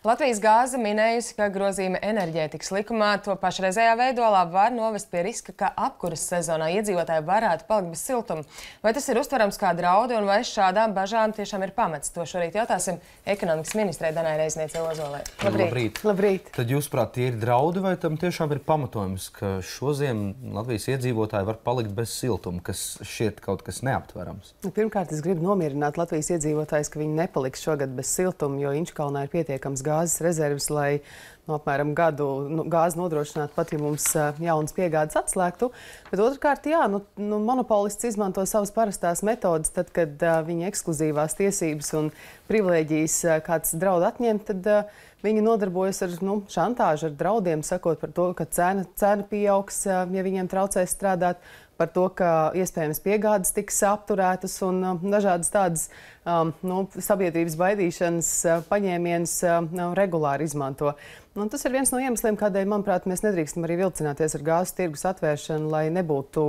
Latvijas gāze minējusi, ka grozījumi enerģētikas likumā to pašreizējā veidolā var novest pie riska, ka apkuras sezonā iedzīvotāji varētu palikt bez siltuma. Vai tas ir uztverams kā draudi un vai šādām bažām tiešām ir pamats? To šorīt jautāsim ekonomikas ministrei Danai Reizniecei Ozolē. Labrīt. Labrīt. Labrīt. Tad jūs prāt, tie ir draudi vai tam tiešām ir pamatojums, ka šoziem Latvijas iedzīvotāji var palikt bez siltuma, kas šķiet kaut kas neaptverams? Nu, pirmkārt, es gribu nomierināt Latvijas iedzīvotājus, ka viņi nepaliks šogad bez siltuma, jo Inčkalnā ir pietiekams gāzes rezerves, lai no apmēram gadu nu, gāzi nodrošinātu, pat ja mums jaunas piegādes atslēgtu. Bet otrkārt, jā, nu, nu, monopolists izmanto savas parastās metodas, tad, kad uh, viņa ekskluzīvās tiesības un privilēģijas uh, kāds draud atņemt, tad uh, viņi nodarbojas ar nu, šantāžu, ar draudiem, sakot par to, ka cena, cena pieaugs, uh, ja viņiem traucēs strādāt par to, ka iespējams piegādes tiks apturētas un um, dažādas tādas um, nu, sabiedrības baidīšanas uh, paņēmienas uh, regulāri izmanto. Un tas ir viens no iemesliem, kādēļ, manuprāt, mēs nedrīkstam arī vilcināties ar gāzes tirgus atvēršanu, lai nebūtu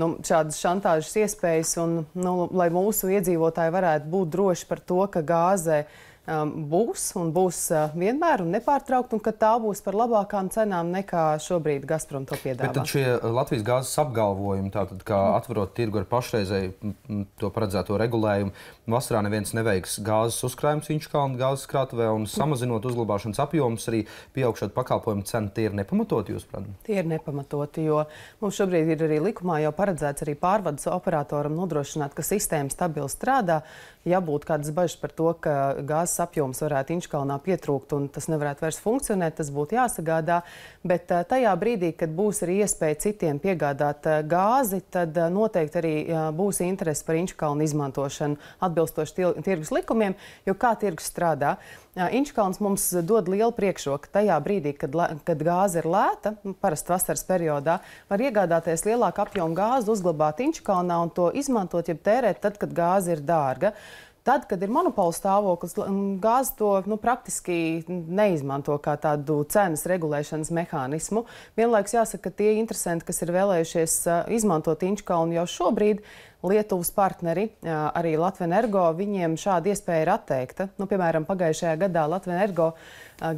nu, šādas šantāžas iespējas un nu, lai mūsu iedzīvotāji varētu būt droši par to, ka gāzē um, būs un būs uh, vienmēr un nepārtraukti, un ka tā būs par labākām cenām nekā šobrīd Gazprom to piedāvā. Bet tad šie uh, Latvijas gāzes apgalvojumi, tātad, kā mm. atverot tirgu ar pašreizēju to paredzēto regulējumu, vasarā neviens neveiks gāzes uzkrājumus Inčkalna gāzes krātuvē un samazinot uzglabāšanas apjomus, arī pieaugšot pakalpojumu cenu, tie ir nepamatoti, jūs prāt? Tie ir nepamatoti, jo mums šobrīd ir arī likumā jau paredzēts arī pārvades operatoram nodrošināt, ka sistēma stabili strādā. Ja būtu kādas bažas par to, ka gāzes apjoms varētu Inčkalnā pietrūkt un tas nevarētu vairs funkcionēt, tas būtu jāsagādā. Bet eh, tajā brīdī, kad būs arī iespēja citiem piegādāt eh, gāzi, tad eh, noteikti arī būs interese par Inčkalnu izmantošanu atbilstoši tirgus likumiem, jo kā tirgus strādā. Inčkalns mums dod lielu priekšroku tajā brīdī, kad, kad gāze ir lēta, parasti vasaras periodā, var iegādāties lielāku apjomu gāzi, uzglabāt Inčkalnā un to izmantot, ja tērēt tad, kad gāze ir dārga. Tad, kad ir monopola stāvoklis, gāzi to nu, praktiski neizmanto kā tādu cenas regulēšanas mehānismu. Vienlaikus jāsaka, ka tie interesanti, kas ir vēlējušies izmantot Inčkalnu jau šobrīd, Lietuvas partneri, arī Latvijas energo, viņiem šāda iespēja ir atteikta. Nu, piemēram, pagājušajā gadā Latvijas energo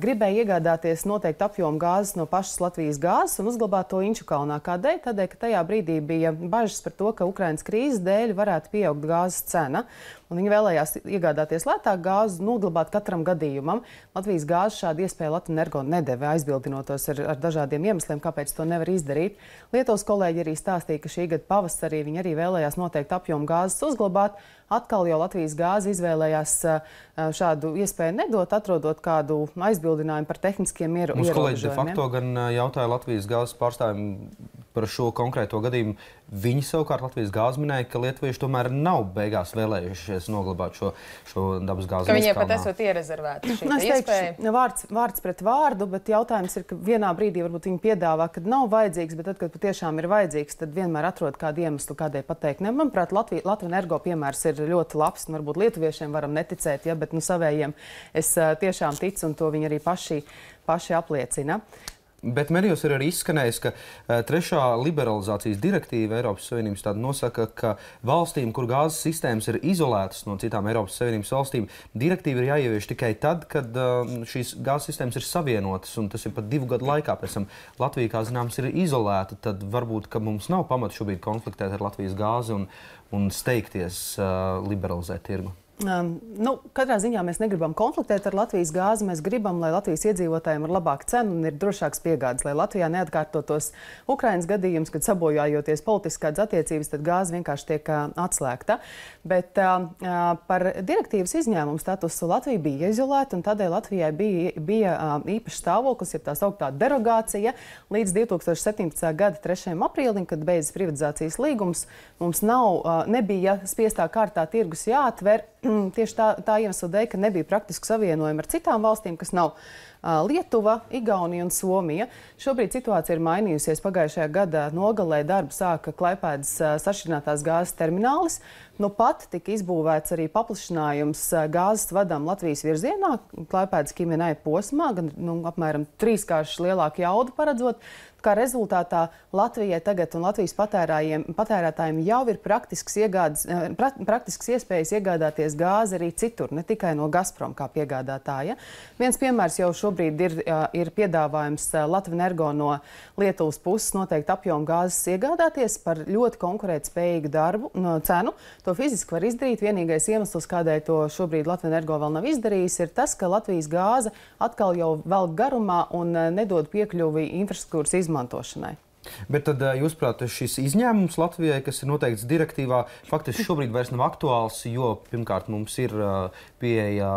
gribēja iegādāties noteiktu apjomu gāzes no pašas Latvijas gāzes un uzglabāt to Inčukalnā. Kādēļ? Tādēļ, ka tajā brīdī bija bažas par to, ka Ukrainas krīzes dēļ varētu pieaugt gāzes cena. Un viņi vēlējās iegādāties lētāku gāzi, noglabāt katram gadījumam. Latvijas gāzes šādu iespēju Latvijas energo nedēvē, aizbildinoties ar, ar dažādiem iemesliem, kāpēc to nevar izdarīt. Lietuvas kolēģi arī stāstīja, ka šī gada pavasarī viņi arī vēlējās noteikti noteiktu apjomu gāzes uzglabāt. Atkal jau Latvijas gāze izvēlējās šādu iespēju nedot, atrodot kādu aizbildinājumu par tehniskiem ierobežojumiem. Mums kolēģi de facto gan jautāja Latvijas gāzes pārstāvjiem par šo konkrēto gadījumu. Viņi savukārt Latvijas gāzi minēja, ka lietuvieši tomēr nav beigās vēlējušies noglabāt šo, šo dabas gāzi. Viņiem pat esot ierezervēti šī nu, iespēja. Vārds, vārds pret vārdu, bet jautājums ir, ka vienā brīdī varbūt viņi piedāvā, ka nav vajadzīgs, bet tad, kad patiešām ir vajadzīgs, tad vienmēr atrod kādu iemeslu, kādēļ pateikt. Ne, manuprāt, Latvija, Latvija energo piemērs ir ļoti labs. Varbūt lietuviešiem varam neticēt, ja, bet nu, savējiem es tiešām ticu un to viņi arī paši, paši apliecina. Bet medijos ir arī izskanējis, ka uh, trešā liberalizācijas direktīva Eiropas Savienības nosaka, ka valstīm, kur gāzes sistēmas ir izolētas no citām Eiropas Savienības valstīm, direktīva ir jāievieš tikai tad, kad uh, šīs gāzes sistēmas ir savienotas. Tas ir pat divu gadu laikā. Pēc tam Latvija, kā zināms, ir izolēta. Tad varbūt mums nav pamata šobrīd konfliktēt ar Latvijas gāzi un, un steigties uh, liberalizēt tirgu. Um, nu, katrā ziņā mēs negribam konfliktēt ar Latvijas gāzi. Mēs gribam, lai Latvijas iedzīvotājiem ir labāka cena un ir drošāks piegādes, lai Latvijā neatkārtotos Ukraiņas gadījums, kad sabojājoties politiskās attiecības, tad gāze vienkārši tiek uh, atslēgta. Bet uh, par direktīvas izņēmumu statusu Latvija bija izolēta un tādēļ Latvijai bija, bija uh, īpašs stāvoklis, ja tā sauktā derogācija līdz 2017. gada 3. aprīlim, kad beidzas privatizācijas līgums. Mums nav, uh, nebija spiestā kārtā tirgus jāatver. Tieši tā, tā iemesla dēļ, ka nebija praktiski savienojumi ar citām valstīm, kas nav Lietuva, Igaunija un Somija. Šobrīd situācija ir mainījusies. Pagājušajā gadā nogalē darbu sāka Klaipēdas sašķirinātās gāzes terminālis. Nu pat tika izbūvēts arī paplašinājums gāzes vadām Latvijas virzienā, Klaipēdas ķīmenai posmā, gan nu, apmēram trīskārši lielāku jaudu paredzot kā rezultātā Latvijai tagad un Latvijas patērētājiem jau ir praktisks, iegādes, eh, pra, praktisks iespējas iegādāties gāzi arī citur, ne tikai no Gazprom kā piegādātāja. Viens piemērs jau šobrīd ir, eh, ir piedāvājums eh, Latvenergo no Lietuvas puses noteikti apjomu gāzes iegādāties par ļoti konkurētspējīgu darbu no cenu. To fiziski var izdarīt. Vienīgais iemesls, kādēļ to šobrīd Latvenergo vēl nav izdarījis, ir tas, ka Latvijas gāze atkal jau velk garumā un nedod piekļuvi infrastruktūras izmantošanai izmantošanai. Bet tad, jūsuprāt, šis izņēmums Latvijai, kas ir noteikts direktīvā, faktiski šobrīd vairs nav aktuāls, jo pirmkārt mums ir pieeja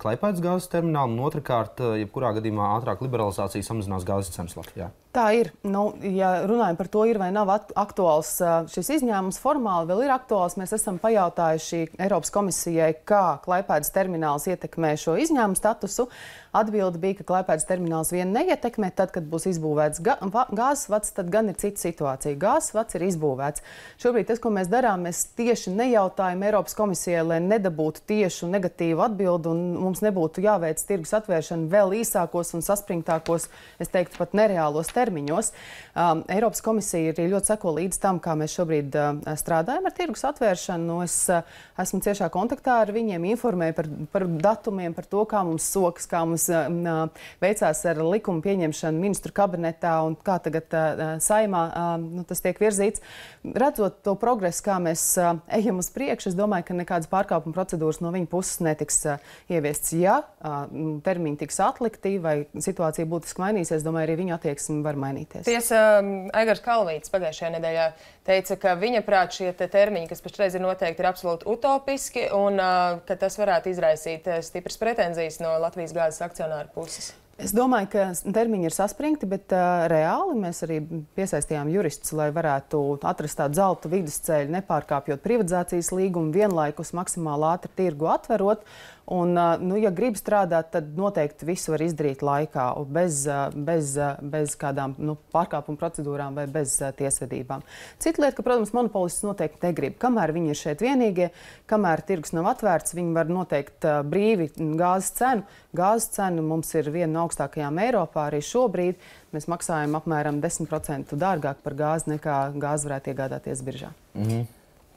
Klaipēdas gāzes termināla, un otrkārt, jebkurā gadījumā ātrāk liberalizācija samazinās gāzes cenas Latvijā. Tā ir. Nu, ja runājam par to, ir vai nav aktuāls šis izņēmums, formāli vēl ir aktuāls. Mēs esam pajautājuši Eiropas komisijai, kā Klaipēdas termināls ietekmē šo izņēmumu statusu. Atbilde bija, ka Klaipēdas termināls vien neietekmē. Tad, kad būs izbūvēts gāzes vats, tad gan ir cita situācija. Gāzes vats ir izbūvēts. Šobrīd tas, ko mēs darām, mēs tieši nejautājam Eiropas komisijai, lai nedabūtu tiešu negatīvu atbildi un mums nebūtu jāveic tirgus atvēršana vēl īsākos un saspringtākos, es teiktu, pat nereālos terminos termiņos. Um, Eiropas komisija arī ļoti seko līdz tam, kā mēs šobrīd uh, strādājam ar tirgus atvēršanu. Nu, es uh, esmu ciešā kontaktā ar viņiem, informēju par, par datumiem, par to, kā mums sokas, kā mums uh, uh veicās ar likumu pieņemšanu ministru kabinetā un kā tagad uh, uh, saimā uh, nu, tas tiek virzīts. Redzot to progresu, kā mēs uh, ejam uz priekšu, es domāju, ka nekādas pārkāpuma procedūras no viņa puses netiks uh, ieviestas. Ja uh, termiņi tiks atlikti vai situācija būtiski mainīsies, domāju, arī viņa attieksme var mainīties. Tiesa, um, Aigars Kalvīts pagājušajā nedēļā teica, ka viņa prāt šie te termiņi, kas pašreiz ir noteikti, ir absolūti utopiski un uh, ka tas varētu izraisīt uh, stipras pretenzijas no Latvijas gāzes akcionāru puses. Es domāju, ka termiņi ir saspringti, bet uh, reāli mēs arī piesaistījām juristus, lai varētu atrast tādu zelta vidusceļu, nepārkāpjot privatizācijas līgumu, vienlaikus maksimāli ātri tirgu atverot. Un, uh, nu, ja grib strādāt, tad noteikti visu var izdarīt laikā, bez, uh, bez, uh, bez kādām nu, pārkāpuma procedūrām vai bez uh, tiesvedībām. Cita lieta, ka, protams, monopolists noteikti negrib. Kamēr viņi ir šeit vienīgie, kamēr tirgus nav atvērts, viņi var noteikt uh, brīvi gāzes cenu. Gāzes cena mums ir viena no augstākajām Eiropā. Arī šobrīd mēs maksājam apmēram 10% dārgāk par gāzi nekā gāzi varētu iegādāties biržā. Mm -hmm.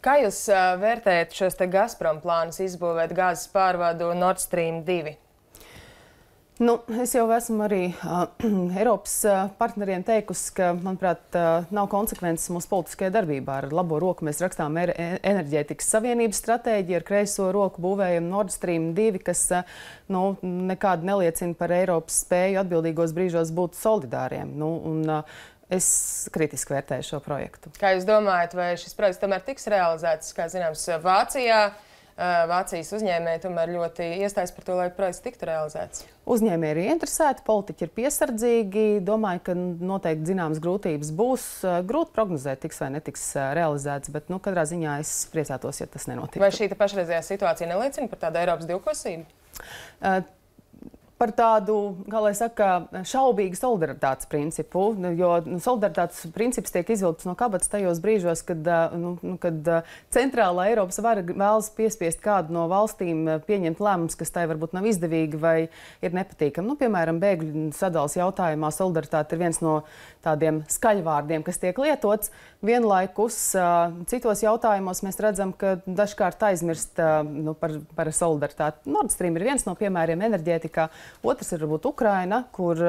Kā jūs vērtējat šos Gazprom plānus izbūvēt gāzes pārvadu Nord Stream 2? Nu, es jau esmu arī uh, Eiropas uh, partneriem teikusi, ka, manuprāt, uh, nav konsekvences mūsu politiskajā darbībā. Ar labo roku mēs rakstām er enerģētikas savienības stratēģiju, ar kreiso roku būvējam Nord Stream 2, kas uh, nu, nekādi neliecina par Eiropas spēju atbildīgos brīžos būt solidāriem. Nu, un, uh, Es kritiski vērtēju šo projektu. Kā jūs domājat, vai šis projekts tomēr tiks realizēts? Kā zināms, Vācijā Vācijas uzņēmēji tomēr ļoti iestājas par to, lai projekts tiktu realizēts. Uzņēmēji ir interesēti, politiķi ir piesardzīgi. Domāju, ka noteikti zināmas grūtības būs. Grūti prognozēt, tiks vai netiks realizēts, bet nu, katrā ziņā es priecātos, ja tas nenotiks. Vai šī pašreizējā situācija neliecina par tādu Eiropas divkosību? Par tādu, kā lai saka, šaubīgu solidaritātes principu. Jo nu, solidaritātes princips tiek izvilkts no kabatas tajos brīžos, kad, nu, nu, kad centrālā Eiropas vara vēlas piespiest kādu no valstīm pieņemt lēmumus, kas tai varbūt nav izdevīgi vai ir nepatīkami. Nu, piemēram, bēgļu sadalas jautājumā solidaritāte ir viens no tādiem skaļvārdiem, kas tiek lietots. Vienlaikus citos jautājumos mēs redzam, ka dažkārt aizmirst nu, par, par solidaritāti. Nord Stream ir viens no piemēriem enerģētikā. Otrs ir varbūt Ukraina, kur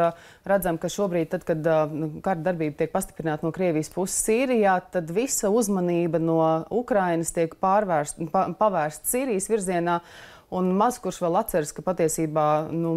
redzam, ka šobrīd, tad, kad nu, kara darbība tiek pastiprināta no Krievijas puses Sīrijā, tad visa uzmanība no Ukrainas tiek pārvērsta, pa, pavērsta Sīrijas virzienā. Un maz kurš vēl atceras, ka patiesībā nu,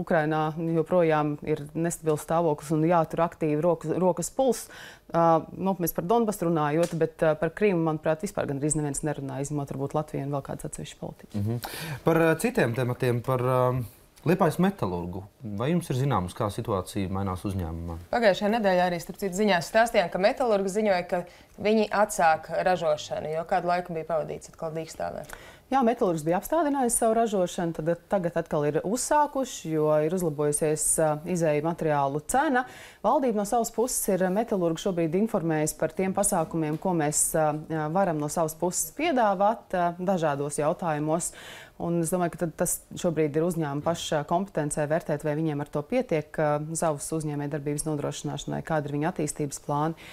Ukrainā joprojām ir nestabils stāvoklis un jātur aktīvi rokas, rokas pulss. Uh, nu, mēs par Donbasu runājot, bet uh, par Krīmu, manuprāt, vispār gandrīz neviens nerunā, izņemot varbūt Latviju un vēl kādas atsevišķas politiķus. Mm -hmm. Par uh, citiem tematiem, par uh, Liepais metālurgu. Vai jums ir zināms, kā situācija mainās uzņēmumā? Pagājušajā nedēļā arī starp citu ziņās stāstījām, ka metālurgs ziņoja, ka viņi atsāk ražošanu, jo kādu laiku bija pavadīts atkal dīkstāvē. Jā, metālurgs bija apstādinājis savu ražošanu, tad tagad atkal ir uzsākuši, jo ir uzlabojusies uh, izēju materiālu cena. Valdība no savas puses ir metālurgu šobrīd informējusi par tiem pasākumiem, ko mēs uh, varam no savas puses piedāvāt dažādos jautājumos. Un es domāju, ka tas šobrīd ir uzņēmuma paša kompetencē vērtēt, vai viņiem ar to pietiek savas uzņēmējdarbības nodrošināšanai, kāda ir viņa attīstības plāni.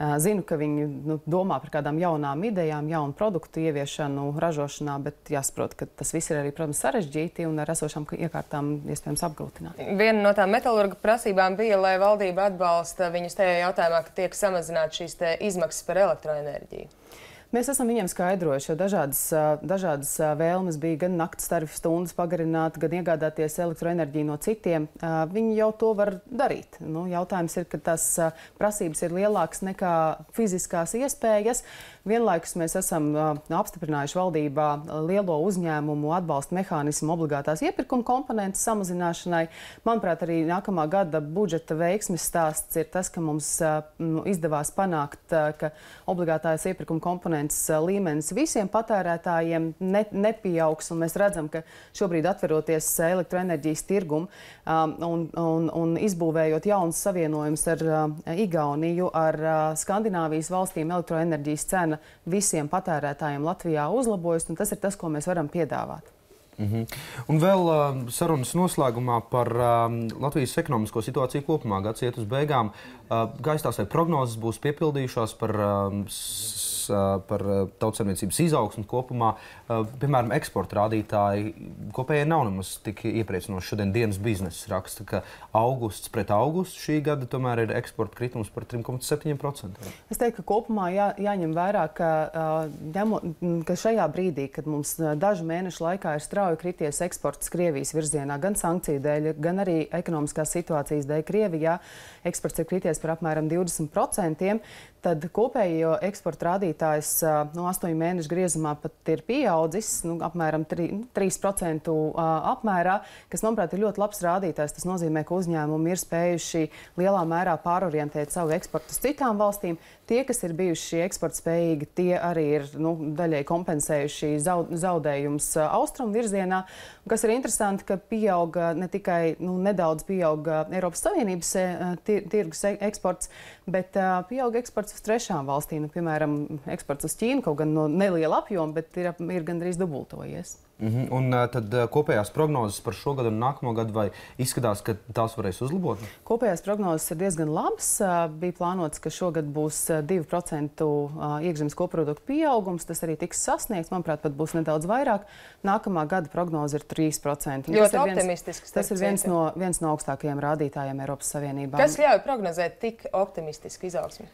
Zinu, ka viņi nu, domā par kādām jaunām idejām, jaunu produktu ieviešanu ražošanā, bet jāsaprot, ka tas viss ir arī, protams, sarežģīti un ar esošām iekārtām iespējams apgrūtināti. Viena no tām metālurga prasībām bija, lai valdība atbalsta viņus tajā jautājumā, ka tiek samazināts šīs izmaksas par elektroenerģiju. Mēs esam viņiem skaidrojuši, jo dažādas, dažādas vēlmes bija gan naktas tarifu stundas pagarināt, gan iegādāties elektroenerģiju no citiem. Viņi jau to var darīt. Nu, jautājums ir, ka tās prasības ir lielākas nekā fiziskās iespējas. Vienlaikus mēs esam apstiprinājuši valdībā lielo uzņēmumu atbalsta mehānismu obligātās iepirkuma komponentes samazināšanai. Manuprāt, arī nākamā gada budžeta veiksmes stāsts ir tas, ka mums nu, izdevās panākt, ka obligātās iepirkuma komponentes konkurences līmenis visiem patērētājiem ne, nepieaugs. Mēs redzam, ka šobrīd atveroties elektroenerģijas tirgumu um, un, un, un izbūvējot jaunas savienojumus ar uh, Igauniju, ar uh, Skandināvijas valstīm, elektroenerģijas cena visiem patērētājiem Latvijā uzlabojas. Tas ir tas, ko mēs varam piedāvāt. Mm -hmm. Un vēl uh, sarunas noslēgumā par uh, Latvijas ekonomisko situāciju kopumā. Gads iet uz beigām. Uh, Gaistās vai prognozes būs piepildījušās par uh, par tautsēmniecības izaugsmu kopumā. Piemēram, eksporta rādītāji kopējie nav nemaz tik iepriecinoši. Šodien dienas biznesa raksta, ka augusts pret augustu šī gada tomēr ir eksporta kritums par 3,7%. Es teiktu, ka kopumā jā, jāņem vērā, ka, ņemo, ka šajā brīdī, kad mums dažu mēnešu laikā ir strauji krities eksports Krievijas virzienā, gan sankciju dēļ, gan arī ekonomiskās situācijas dēļ Krievijā, eksports ir krities par apmēram 20% tad kopējo eksporta rādītājs no 8 mēnešu griezumā pat ir pieaudzis nu, apmēram 3%, 3% nu, apmērā, kas, manuprāt, ir ļoti labs rādītājs. Tas nozīmē, ka uzņēmumi ir spējuši lielā mērā pārorientēt savu eksportu uz citām valstīm. Tie, kas ir bijuši eksporta spējīgi, tie arī ir nu, daļai kompensējuši zaudējumus austrumu virzienā. Kas ir interesanti, ka pieauga ne tikai nu, nedaudz pieauga Eiropas Savienības tirgus e, eksports, bet pieauga eksports eksports uz trešām valstīm, nu, piemēram, eksports uz Ķīnu kaut gan no neliela apjoma, bet ir, ir gandrīz dubultojies. Mm -hmm. Un tad kopējās prognozes par šo gadu un nākamo gadu vai izskatās, ka tās varēs uzlabot? Kopējās prognozes ir diezgan labas. Bija plānots, ka šogad būs 2% uh, iekšzemes koprodukta pieaugums. Tas arī tiks sasniegts. Manuprāt, pat būs nedaudz vairāk. Nākamā gada prognoze ir 3%. Ļoti tas ir optimistisks. Tas ir viens no, viens no augstākajiem rādītājiem Eiropas Savienībā. Kas ļauj prognozēt tik optimistisku izaugsmu?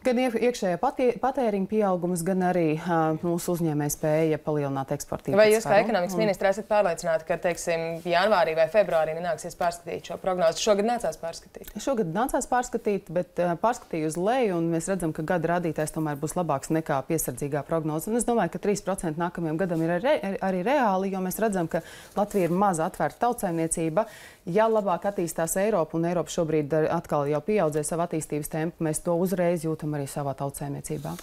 Gan iekšējā patēriņa pieaugums, gan arī uh, mūsu uzņēmēja spēja palielināt eksportu. Vai jūs, kā ekonomikas un... ministrs, esat pārliecināti, ka, teiksim, janvārī vai februārī nenāksies pārskatīt šo prognozi? Šogad nācās pārskatīt. Šogad nācās pārskatīt, bet uh, pārskatīju uz leju, un mēs redzam, ka gada rādītājs tomēr būs labāks nekā piesardzīgā prognoze. Un es domāju, ka 3% nākamajam gadam ir arī, arī reāli, jo mēs redzam, ka Latvija ir maza atvērta tautsēmniecība. Ja labāk attīstās Eiropa, un Eiropa šobrīd atkal jau pieaudzē savu attīstības tempu, mēs to uzreiz jūtam arī savā tautsēmniecībā.